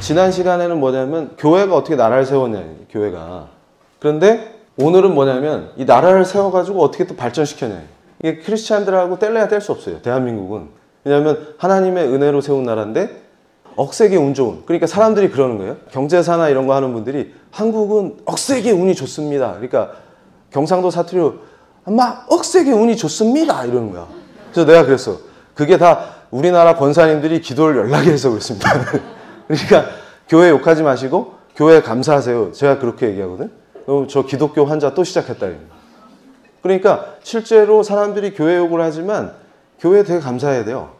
지난 시간에는 뭐냐면 교회가 어떻게 나라를 세웠냐 교회가. 그런데 오늘은 뭐냐면 이 나라를 세워가지고 어떻게 또 발전시켰냐. 이게 크리스찬들하고 뗄래야 뗄 수 없어요 대한민국은. 왜냐하면 하나님의 은혜로 세운 나라인데 억세게 운 좋은. 그러니까 사람들이 그러는 거예요. 경제사나 이런 거 하는 분들이 한국은 억세게 운이 좋습니다. 그러니까 경상도 사투리로 막 억세게 운이 좋습니다 이러는 거야 그래서 내가 그랬어 그게 다 우리나라 권사님들이 기도를 연락해 해서 그렇습니다 그러니까 교회 욕하지 마시고 교회 감사하세요. 제가 그렇게 얘기하거든. 그럼 저 기독교 환자 또 시작했다. 그러니까 실제로 사람들이 교회 욕을 하지만 교회에 되게 감사해야 돼요.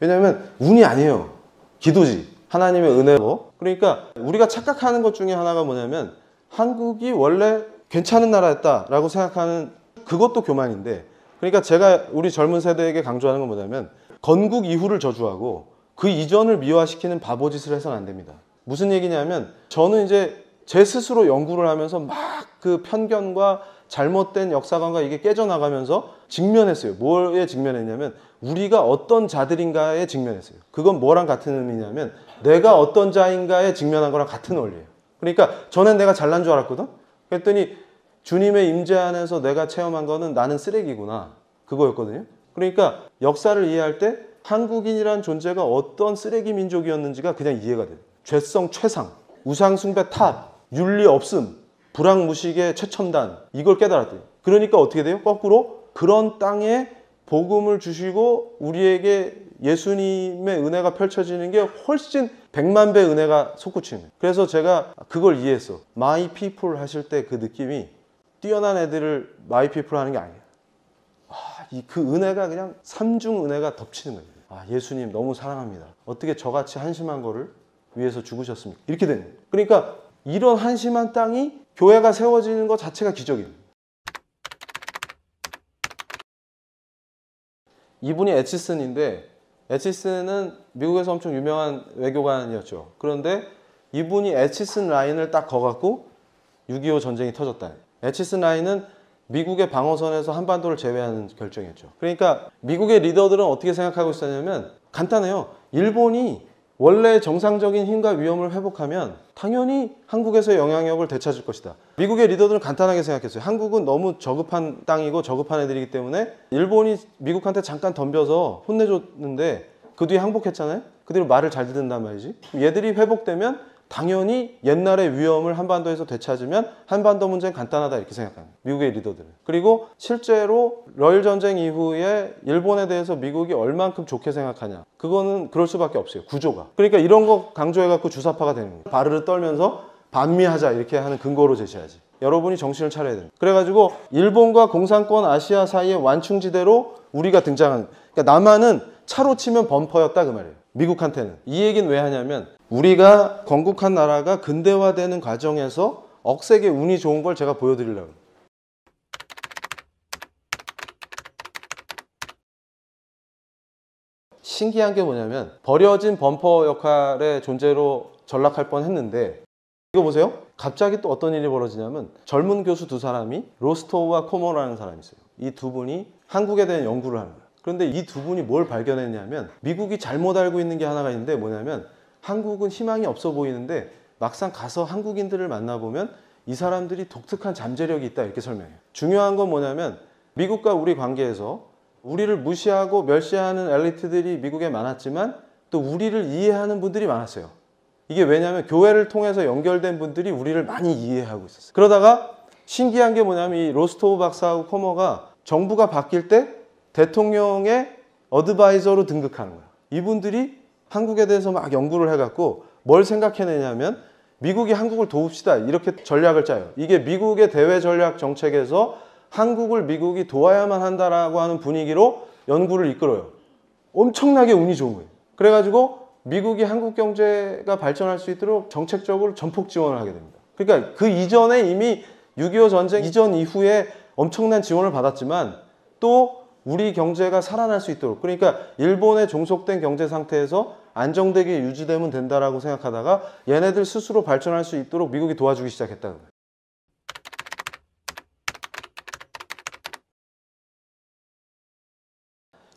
왜냐하면 운이 아니에요. 기도지. 하나님의 은혜로. 그러니까 우리가 착각하는 것 중에 하나가 뭐냐면 한국이 원래 괜찮은 나라였다라고 생각하는 그것도 교만인데 그러니까 제가 우리 젊은 세대에게 강조하는 건 뭐냐면 건국 이후를 저주하고 그 이전을 미화시키는 바보짓을 해서는 안 됩니다. 무슨 얘기냐면 저는 이제 제 스스로 연구를 하면서 막 그 편견과 잘못된 역사관과 이게 깨져나가면서 직면했어요. 뭐에 직면했냐면 우리가 어떤 자들인가에 직면했어요. 그건 뭐랑 같은 의미냐면 내가 어떤 자인가에 직면한 거랑 같은 원리예요. 그러니까 전엔 내가 잘난 줄 알았거든. 그랬더니 주님의 임재 안에서 내가 체험한 거는 나는 쓰레기구나. 그거였거든요. 그러니까 역사를 이해할 때 한국인이란 존재가 어떤 쓰레기 민족이었는지가 그냥 이해가 돼요. 죄성 최상, 우상 숭배 탑, 윤리 없음, 불학무식의 최첨단 이걸 깨달았대요. 그러니까 어떻게 돼요? 거꾸로 그런 땅에 복음을 주시고 우리에게 예수님의 은혜가 펼쳐지는 게 훨씬 백만 배 은혜가 솟구치는. 그래서 제가 그걸 이해했어. my people 하실 때 그 느낌이 뛰어난 애들을 my people 하는 게 아니야. 아, 그 은혜가 그냥 삼중 은혜가 덮치는 거예요. 아, 예수님 너무 사랑합니다. 어떻게 저같이 한심한 거를 위해서 죽으셨습니까? 이렇게 되는 거예요. 그러니까 이런 한심한 땅이 교회가 세워지는 것 자체가 기적이에요. 이분이 에치슨인데 에치슨은 미국에서 엄청 유명한 외교관이었죠. 그런데 이분이 에치슨 라인을 딱 거갖고 6.25 전쟁이 터졌다. 에치슨 라인은 미국의 방어선에서 한반도를 제외하는 결정이었죠. 그러니까 미국의 리더들은 어떻게 생각하고 있었냐면 간단해요. 일본이 원래 정상적인 힘과 위험을 회복하면 당연히 한국에서의 영향력을 되찾을 것이다. 미국의 리더들은 간단하게 생각했어요. 한국은 너무 저급한 땅이고 저급한 애들이기 때문에 일본이 미국한테 잠깐 덤벼서 혼내줬는데 그 뒤에 항복했잖아요. 그대로 말을 잘 듣는단 말이지. 얘들이 회복되면 당연히 옛날의 위험을 한반도에서 되찾으면 한반도 문제는 간단하다 이렇게 생각합니다. 미국의 리더들은. 그리고 실제로 러일 전쟁 이후에 일본에 대해서 미국이 얼만큼 좋게 생각하냐. 그거는 그럴 수밖에 없어요. 구조가. 그러니까 이런 거 강조해갖고 주사파가 되는 거예요. 바르르 떨면서 반미하자 이렇게 하는 근거로 제시하지. 여러분이 정신을 차려야 돼요. 그래가지고 일본과 공산권 아시아 사이의 완충지대로 우리가 등장하는. 그러니까 남한은 차로 치면 범퍼였다 그 말이에요. 미국한테는. 이 얘기는 왜 하냐면 우리가 건국한 나라가 근대화되는 과정에서 억세게 운이 좋은 걸 제가 보여드리려고. 신기한 게 뭐냐면 버려진 범퍼 역할의 존재로 전락할 뻔 했는데 이거 보세요. 갑자기 또 어떤 일이 벌어지냐면 젊은 교수 두 사람이 로스토와 코모라는 사람이 있어요. 이 두 분이 한국에 대한 연구를 하는 거예요. 그런데 이 두 분이 뭘 발견했냐면 미국이 잘못 알고 있는 게 하나가 있는데 뭐냐면 한국은 희망이 없어 보이는데 막상 가서 한국인들을 만나보면 이 사람들이 독특한 잠재력이 있다 이렇게 설명해요. 중요한 건 뭐냐면 미국과 우리 관계에서 우리를 무시하고 멸시하는 엘리트들이 미국에 많았지만 또 우리를 이해하는 분들이 많았어요. 이게 왜냐하면 교회를 통해서 연결된 분들이 우리를 많이 이해하고 있었어요. 그러다가 신기한 게 뭐냐면 이 로스토브 박사하고 코머가 정부가 바뀔 때 대통령의 어드바이저로 등극하는 거야. 이분들이 한국에 대해서 막 연구를 해갖고 뭘 생각해내냐면 미국이 한국을 도웁시다 이렇게 전략을 짜요. 이게 미국의 대외 전략 정책에서 한국을 미국이 도와야만 한다라고 하는 분위기로 연구를 이끌어요. 엄청나게 운이 좋은 거예요. 그래가지고 미국이 한국 경제가 발전할 수 있도록 정책적으로 전폭 지원을 하게 됩니다. 그러니까 그 이전에 이미 6.25 전쟁 이전 이후에 엄청난 지원을 받았지만 또 우리 경제가 살아날 수 있도록 그러니까 일본의 종속된 경제 상태에서 안정되게 유지되면 된다라고 생각하다가 얘네들 스스로 발전할 수 있도록 미국이 도와주기 시작했다.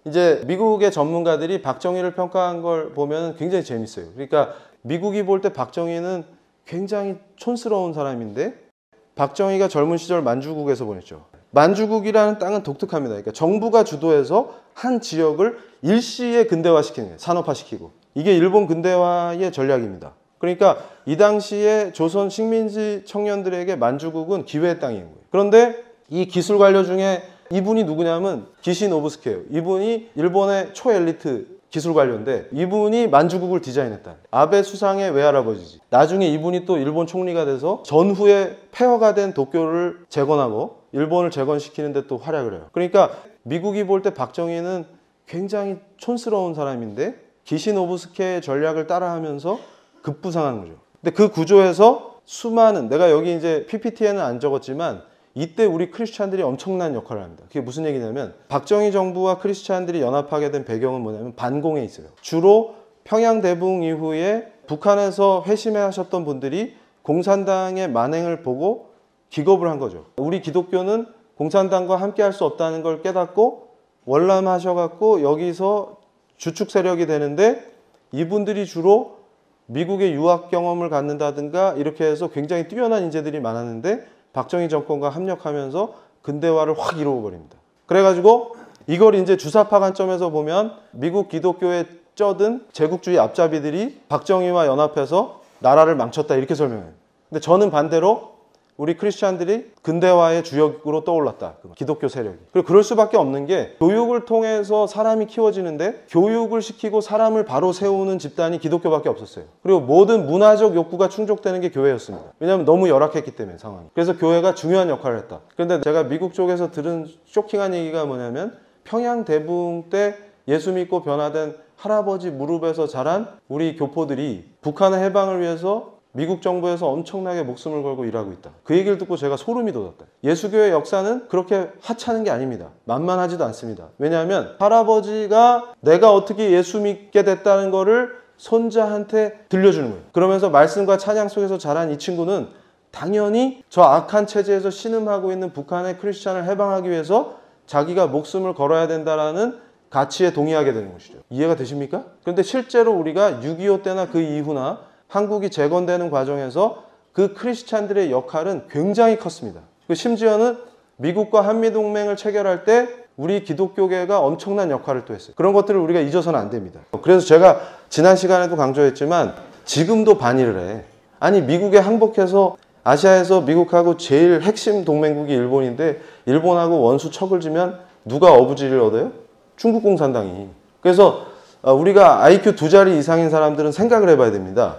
이제 미국의 전문가들이 박정희를 평가한 걸 보면 굉장히 재밌어요. 그러니까 미국이 볼 때 박정희는 굉장히 촌스러운 사람인데 박정희가 젊은 시절 만주국에서 보냈죠. 만주국이라는 땅은 독특합니다. 그러니까 정부가 주도해서 한 지역을 일시에 근대화시키는 거예요. 산업화시키고. 이게 일본 근대화의 전략입니다. 그러니까 이 당시에 조선 식민지 청년들에게 만주국은 기회의 땅인 거예요. 그런데 이 기술 관료 중에 이분이 누구냐면 기시 노부스케예요. 이분이 일본의 초엘리트 기술 관료인데 이분이 만주국을 디자인했다. 아베 수상의 외할아버지지. 나중에 이분이 또 일본 총리가 돼서 전후에 폐허가 된 도쿄를 재건하고 일본을 재건시키는데 또 활약을 해요. 그러니까 미국이 볼 때 박정희는 굉장히 촌스러운 사람인데 기시 노부스케의 전략을 따라하면서 급부상한 거죠. 근데 그 구조에서 수많은 내가 여기 이제 PPT에는 안 적었지만 이때 우리 크리스찬들이 엄청난 역할을 합니다. 그게 무슨 얘기냐면 박정희 정부와 크리스찬들이 연합하게 된 배경은 뭐냐면 반공에 있어요. 주로 평양 대붕 이후에 북한에서 회심해 하셨던 분들이 공산당의 만행을 보고 기겁을 한 거죠. 우리 기독교는 공산당과 함께 할 수 없다는 걸 깨닫고 월남하셔갖고 여기서 주축 세력이 되는데 이분들이 주로 미국의 유학 경험을 갖는다든가 이렇게 해서 굉장히 뛰어난 인재들이 많았는데 박정희 정권과 합력하면서 근대화를 확 이루어 버립니다. 그래가지고 이걸 이제 주사파 관점에서 보면 미국 기독교에 쩌든 제국주의 앞잡이들이 박정희와 연합해서 나라를 망쳤다 이렇게 설명해요. 근데 저는 반대로 우리 크리스찬들이 근대화의 주역으로 떠올랐다. 그 기독교 세력이. 그리고 그럴 수밖에 없는 게 교육을 통해서 사람이 키워지는데 교육을 시키고 사람을 바로 세우는 집단이 기독교밖에 없었어요. 그리고 모든 문화적 욕구가 충족되는 게 교회였습니다. 왜냐하면 너무 열악했기 때문에 상황이. 그래서 교회가 중요한 역할을 했다. 그런데 제가 미국 쪽에서 들은 쇼킹한 얘기가 뭐냐면 평양 대붕 때 예수 믿고 변화된 할아버지 무릎에서 자란 우리 교포들이 북한의 해방을 위해서 미국 정부에서 엄청나게 목숨을 걸고 일하고 있다. 그 얘기를 듣고 제가 소름이 돋았다. 예수교의 역사는 그렇게 하찮은 게 아닙니다. 만만하지도 않습니다. 왜냐하면 할아버지가 내가 어떻게 예수 믿게 됐다는 거를 손자한테 들려주는 거예요. 그러면서 말씀과 찬양 속에서 자란 이 친구는 당연히 저 악한 체제에서 신음하고 있는 북한의 크리스찬을 해방하기 위해서 자기가 목숨을 걸어야 된다라는 가치에 동의하게 되는 것이죠. 이해가 되십니까? 그런데 실제로 우리가 6.25 때나 그 이후나 한국이 재건되는 과정에서 그 크리스찬들의 역할은 굉장히 컸습니다. 그 심지어는 미국과 한미동맹을 체결할 때 우리 기독교계가 엄청난 역할을 또 했어요. 그런 것들을 우리가 잊어서는 안 됩니다. 그래서 제가 지난 시간에도 강조했지만 지금도 반일을 해. 아니 미국에 항복해서 아시아에서 미국하고 제일 핵심 동맹국이 일본인데 일본하고 원수 척을 지면 누가 어부지를 얻어요? 중국 공산당이. 그래서 어, 우리가 IQ 두 자리 이상인 사람들은 생각을 해봐야 됩니다.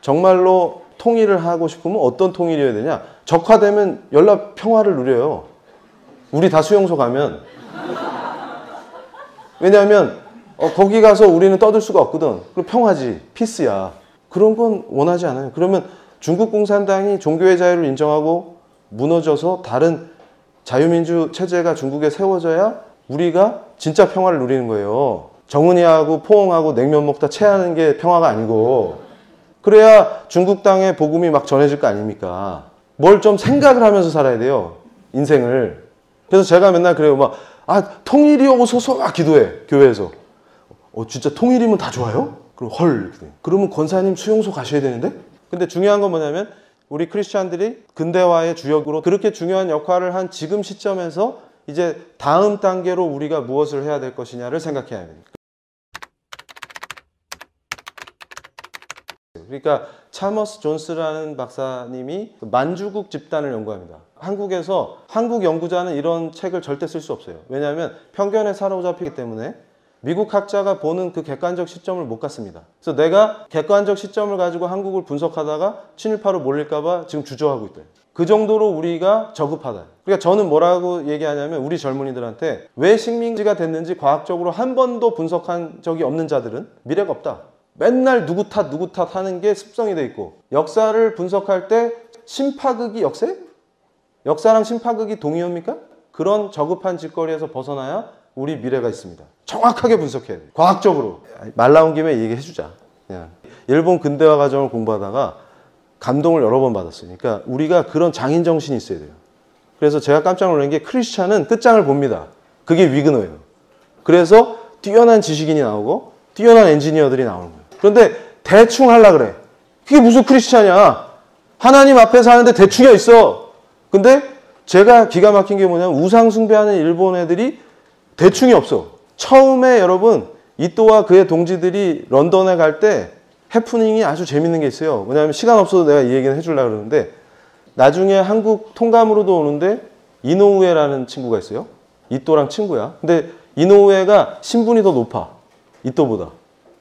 정말로 통일을 하고 싶으면 어떤 통일이어야 되냐? 적화되면 연락 평화를 누려요. 우리 다 수용소 가면. 왜냐하면 어, 거기 가서 우리는 떠들 수가 없거든. 그럼 평화지, 피스야. 그런 건 원하지 않아요. 그러면 중국 공산당이 종교의 자유를 인정하고 무너져서 다른 자유민주 체제가 중국에 세워져야 우리가 진짜 평화를 누리는 거예요. 정은이하고 포옹하고 냉면 먹다 체하는 게 평화가 아니고 그래야 중국 땅에 복음이 막 전해질 거 아닙니까? 뭘 좀 생각을 하면서 살아야 돼요. 인생을. 그래서 제가 맨날 그래요. 막, 아, 통일이 오소서 막 기도해. 교회에서. 어, 진짜 통일이면 다 좋아요? 그럼 헐. 그러면 권사님 수용소 가셔야 되는데? 근데 중요한 건 뭐냐면 우리 크리스찬들이 근대화의 주역으로 그렇게 중요한 역할을 한 지금 시점에서 이제 다음 단계로 우리가 무엇을 해야 될 것이냐를 생각해야 됩니다. 그러니까 차머스 존스라는 박사님이 그 만주국 집단을 연구합니다. 한국에서 한국 연구자는 이런 책을 절대 쓸 수 없어요. 왜냐하면 편견에 사로잡히기 때문에 미국 학자가 보는 그 객관적 시점을 못 갖습니다. 그래서 내가 객관적 시점을 가지고 한국을 분석하다가 친일파로 몰릴까봐 지금 주저하고 있대요. 그 정도로 우리가 저급하다. 그러니까 저는 뭐라고 얘기하냐면 우리 젊은이들한테 왜 식민지가 됐는지 과학적으로 한 번도 분석한 적이 없는 자들은 미래가 없다. 맨날 누구 탓 누구 탓 하는 게 습성이 돼 있고 역사를 분석할 때 심파극이 역세? 역사랑 심파극이 동의합니까? 그런 저급한 짓거리에서 벗어나야 우리 미래가 있습니다. 정확하게 분석해야 돼. 과학적으로. 말 나온 김에 얘기해 주자. 그냥. 일본 근대화 과정을 공부하다가 감동을 여러 번 받았어요. 그러니까 우리가 그런 장인 정신이 있어야 돼요. 그래서 제가 깜짝 놀란 게 크리스찬은 끝장을 봅니다. 그게 위그노예요. 그래서 뛰어난 지식인이 나오고 뛰어난 엔지니어들이 나오는 거예요. 그런데 대충 하려 그래. 그게 무슨 크리스찬이야? 하나님 앞에서 하는데 대충이 있어. 근데 제가 기가 막힌 게 뭐냐면 우상 숭배하는 일본 애들이 대충이 없어. 처음에 여러분 이또와 그의 동지들이 런던에 갈 때 해프닝이 아주 재밌는 게 있어요. 왜냐하면 시간 없어도 내가 이 얘기는 해주려고 그러는데 나중에 한국 통감으로도 오는데 이노우에라는 친구가 있어요. 이또랑 친구야. 근데 이노우에가 신분이 더 높아. 이또보다.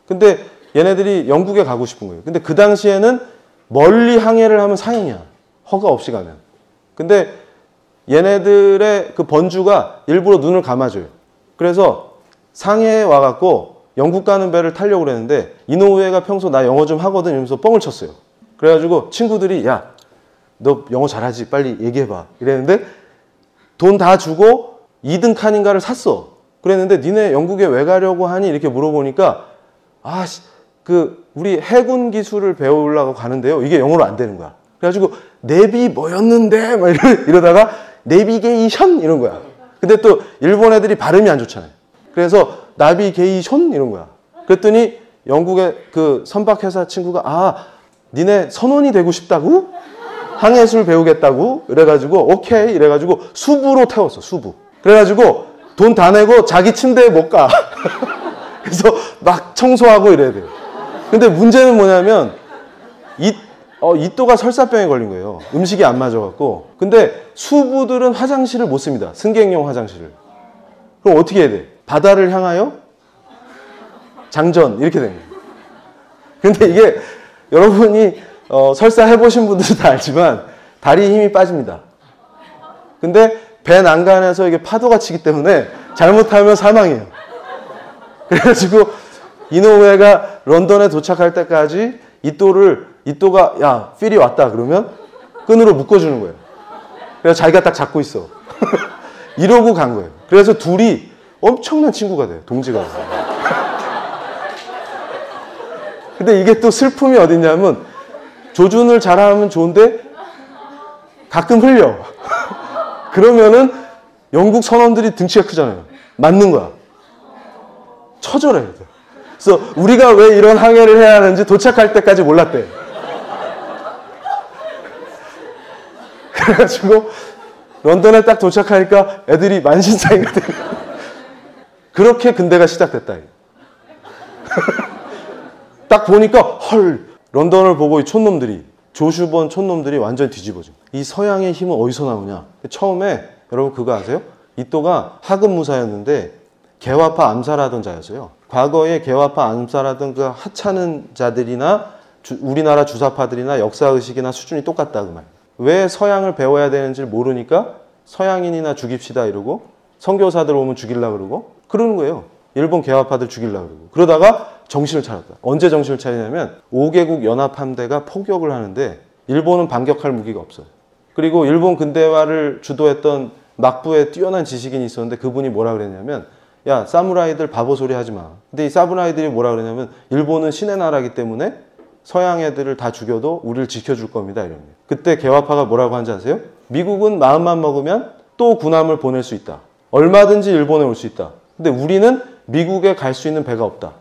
근데 얘네들이 영국에 가고 싶은 거예요. 근데 그 당시에는 멀리 항해를 하면 사형이야. 허가 없이 가면. 근데 얘네들의 그 번주가 일부러 눈을 감아줘요. 그래서 상해에 와갖고 영국 가는 배를 타려고 그랬는데 이노우에가 평소 나 영어 좀 하거든 이러면서 뻥을 쳤어요. 그래가지고 친구들이 야 너 영어 잘하지 빨리 얘기해봐 이랬는데 돈 다 주고 2등 칸인가를 샀어. 그랬는데 니네 영국에 왜 가려고 하니 이렇게 물어보니까 아 그 우리 해군 기술을 배우려고 가는데요. 이게 영어로 안 되는 거야. 그래가지고 내비 뭐였는데 막 이러다가 내비게이션 이런 거야. 근데 또 일본 애들이 발음이 안 좋잖아요. 그래서 나비게이션 이런 거야. 그랬더니 영국의 그 선박회사 친구가 아 니네 선원이 되고 싶다고? 항해술 배우겠다고? 이래가지고 오케이 이래가지고 수부로 태웠어 수부. 그래가지고 돈 다 내고 자기 침대에 못 가. 그래서 막 청소하고 이래야 돼요. 근데 문제는 뭐냐면 이 어, 이또가 설사병에 걸린 거예요. 음식이 안 맞아갖고. 근데 수부들은 화장실을 못 씁니다. 승객용 화장실을. 그럼 어떻게 해야 돼? 바다를 향하여 장전 이렇게 됩니다. 근데 이게 여러분이 어, 설사 해보신 분들은 다 알지만 다리에 힘이 빠집니다. 근데 배 난간에서 이게 파도가 치기 때문에 잘못하면 사망이에요. 그래가지고 이노우에가 런던에 도착할 때까지 이또를 이또가 야 필이 왔다 그러면 끈으로 묶어주는 거예요. 그래서 자기가 딱 잡고 있어. 이러고 간 거예요. 그래서 둘이 엄청난 친구가 돼요. 동지가. 근데 이게 또 슬픔이 어딨냐면 조준을 잘하면 좋은데 가끔 흘려. 그러면은 영국 선원들이 등치가 크잖아요. 맞는 거야. 처절해. 그래서 우리가 왜 이런 항해를 해야 하는지 도착할 때까지 몰랐대. 그래가지고 런던에 딱 도착하니까 애들이 만신창이가 되 그렇게 근대가 시작됐다. 딱 보니까 헐 런던을 보고 이 촌놈들이 조슈번 촌놈들이 완전 뒤집어져. 이 서양의 힘은 어디서 나오냐? 처음에 여러분 그거 아세요? 이또가 하급 무사였는데 개화파 암살하던 자였어요. 과거에 개화파 암살하던 그 하찮은 자들이나 주, 우리나라 주사파들이나 역사의식이나 수준이 똑같다 그 말. 왜 서양을 배워야 되는지를 모르니까 서양인이나 죽입시다 이러고 선교사들 오면 죽일라 그러고 그러는 거예요. 일본 개화파들 죽일라 그러고 그러다가 정신을 차렸다. 언제 정신을 차리냐면 5개국 연합 함대가 포격을 하는데 일본은 반격할 무기가 없어요. 그리고 일본 근대화를 주도했던 막부에 뛰어난 지식인이 있었는데 그분이 뭐라 그랬냐면 야 사무라이들 바보 소리 하지 마. 근데 이 사무라이들이 뭐라 그러냐면 일본은 신의 나라기 때문에 서양 애들을 다 죽여도 우리를 지켜줄 겁니다. 이런. 그때 개화파가 뭐라고 한지 아세요? 미국은 마음만 먹으면 또 군함을 보낼 수 있다. 얼마든지 일본에 올 수 있다. 근데 우리는 미국에 갈 수 있는 배가 없다.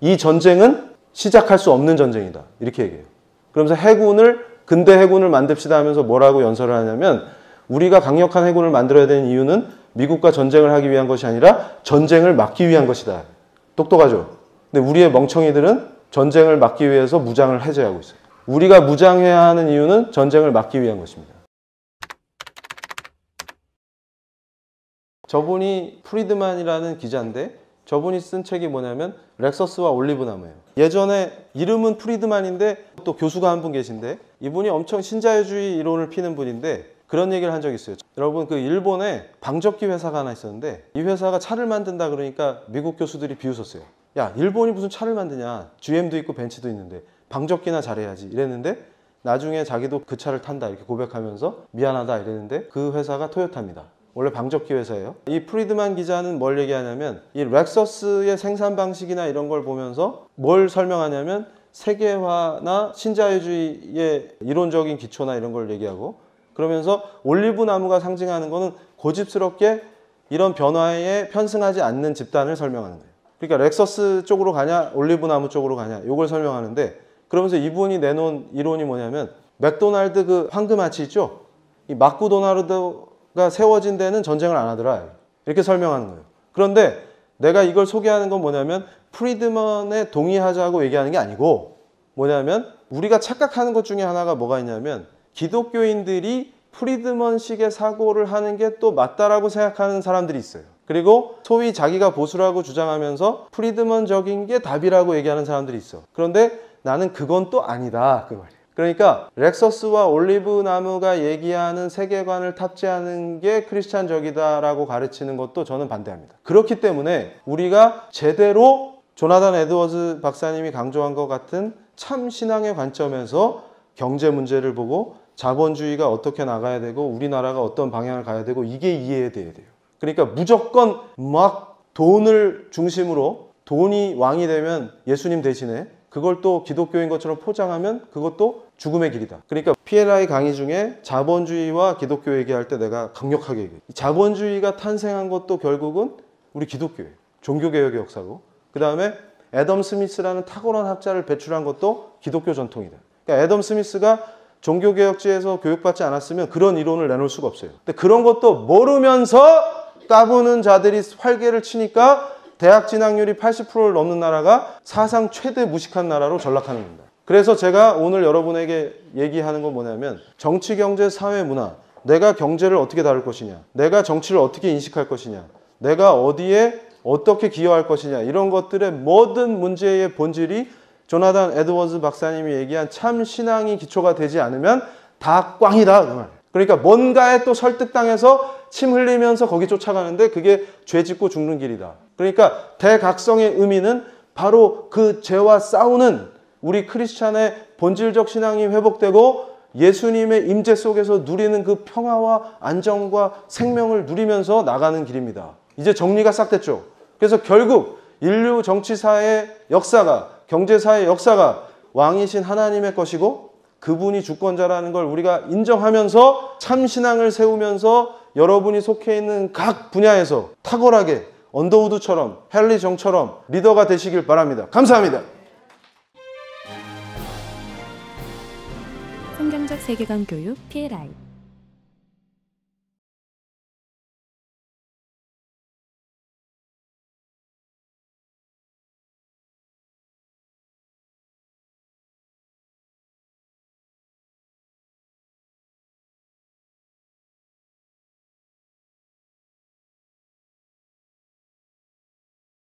이 전쟁은 시작할 수 없는 전쟁이다. 이렇게 얘기해요. 그러면서 해군을 근대 해군을 만듭시다 하면서 뭐라고 연설을 하냐면 우리가 강력한 해군을 만들어야 되는 이유는 미국과 전쟁을 하기 위한 것이 아니라 전쟁을 막기 위한 것이다. 똑똑하죠? 근데 우리의 멍청이들은 전쟁을 막기 위해서 무장을 해제하고 있어요. 우리가 무장해야 하는 이유는 전쟁을 막기 위한 것입니다. 저분이 프리드만이라는 기자인데 저분이 쓴 책이 뭐냐면 렉서스와 올리브나무예요. 예전에 이름은 프리드만인데 또 교수가 한 분 계신데 이분이 엄청 신자유주의 이론을 피는 분인데 그런 얘기를 한 적이 있어요. 여러분 그 일본에 방적기 회사가 하나 있었는데 이 회사가 차를 만든다 그러니까 미국 교수들이 비웃었어요. 야 일본이 무슨 차를 만드냐? GM도 있고 벤츠도 있는데 방적기나 잘해야지 이랬는데 나중에 자기도 그 차를 탄다 이렇게 고백하면서 미안하다 이랬는데 그 회사가 토요타입니다. 원래 방적기 회사예요. 이 프리드만 기자는 뭘 얘기하냐면 이 렉서스의 생산 방식이나 이런 걸 보면서 뭘 설명하냐면 세계화나 신자유주의의 이론적인 기초나 이런 걸 얘기하고 그러면서 올리브 나무가 상징하는 거는 고집스럽게 이런 변화에 편승하지 않는 집단을 설명하는 거예요. 그러니까 렉서스 쪽으로 가냐, 올리브 나무 쪽으로 가냐, 이걸 설명하는데 그러면서 이분이 내놓은 이론이 뭐냐면 맥도날드 그 황금 아치 있죠? 이 맥도날드가 세워진 데는 전쟁을 안 하더라. 이렇게 설명하는 거예요. 그런데 내가 이걸 소개하는 건 뭐냐면 프리드먼에 동의하자고 얘기하는 게 아니고 뭐냐면 우리가 착각하는 것 중에 하나가 뭐가 있냐면 기독교인들이 프리드먼식의 사고를 하는 게 또 맞다라고 생각하는 사람들이 있어요. 그리고 소위 자기가 보수라고 주장하면서 프리드먼적인 게 답이라고 얘기하는 사람들이 있어. 그런데 나는 그건 또 아니다. 그 말이에요. 그러니까 렉서스와 올리브 나무가 얘기하는 세계관을 탑재하는 게 크리스찬적이다라고 가르치는 것도 저는 반대합니다. 그렇기 때문에 우리가 제대로 조나단 에드워즈 박사님이 강조한 것 같은 참 신앙의 관점에서 경제 문제를 보고 자본주의가 어떻게 나가야 되고 우리나라가 어떤 방향을 가야 되고 이게 이해돼야 돼요. 그러니까 무조건 막 돈을 중심으로 돈이 왕이 되면 예수님 대신에 그걸 또 기독교인 것처럼 포장하면 그것도 죽음의 길이다. 그러니까 PLI 강의 중에 자본주의와 기독교 얘기할 때 내가 강력하게 얘기해. 자본주의가 탄생한 것도 결국은 우리 기독교예요. 종교개혁의 역사고. 그 다음에 애덤 스미스라는 탁월한 학자를 배출한 것도 기독교 전통이다. 그러니까 애덤 스미스가 종교개혁지에서 교육받지 않았으면 그런 이론을 내놓을 수가 없어요. 근데 그런 것도 모르면서 까부는 자들이 활개를 치니까 대학 진학률이 80%를 넘는 나라가 사상 최대 무식한 나라로 전락하는 겁니다. 그래서 제가 오늘 여러분에게 얘기하는 건 뭐냐면 정치, 경제, 사회, 문화 내가 경제를 어떻게 다룰 것이냐 내가 정치를 어떻게 인식할 것이냐 내가 어디에 어떻게 기여할 것이냐 이런 것들의 모든 문제의 본질이 조나단 에드워즈 박사님이 얘기한 참 신앙이 기초가 되지 않으면 다 꽝이다 그 말. 그러니까 뭔가에 또 설득당해서 침 흘리면서 거기 쫓아가는데 그게 죄 짓고 죽는 길이다. 그러니까 대각성의 의미는 바로 그 죄와 싸우는 우리 크리스찬의 본질적 신앙이 회복되고 예수님의 임재 속에서 누리는 그 평화와 안정과 생명을 누리면서 나가는 길입니다. 이제 정리가 싹 됐죠. 그래서 결국 인류 정치사의 역사가 경제사의 역사가 왕이신 하나님의 것이고 그분이 주권자라는 걸 우리가 인정하면서 참 신앙을 세우면서 여러분이 속해 있는 각 분야에서 탁월하게 언더우드처럼 헨리 정처럼 리더가 되시길 바랍니다. 감사합니다. 성경적 세계관 교육 PLI